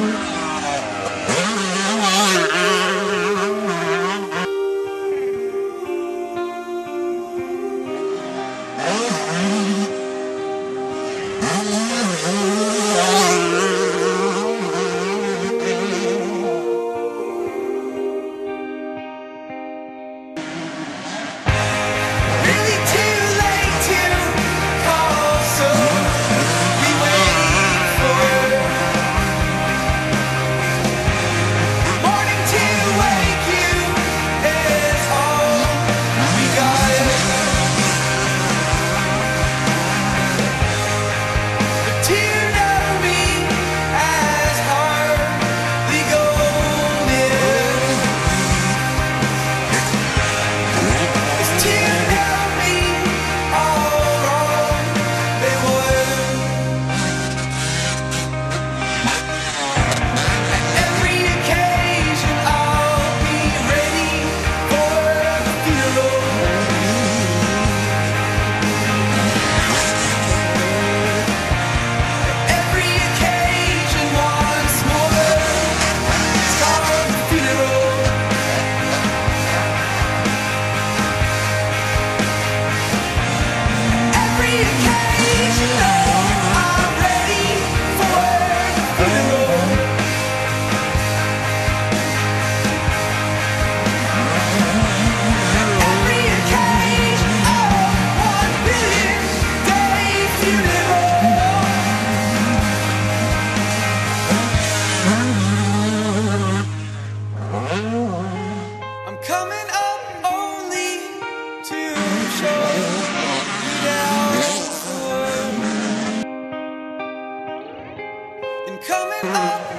Oh!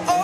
oh.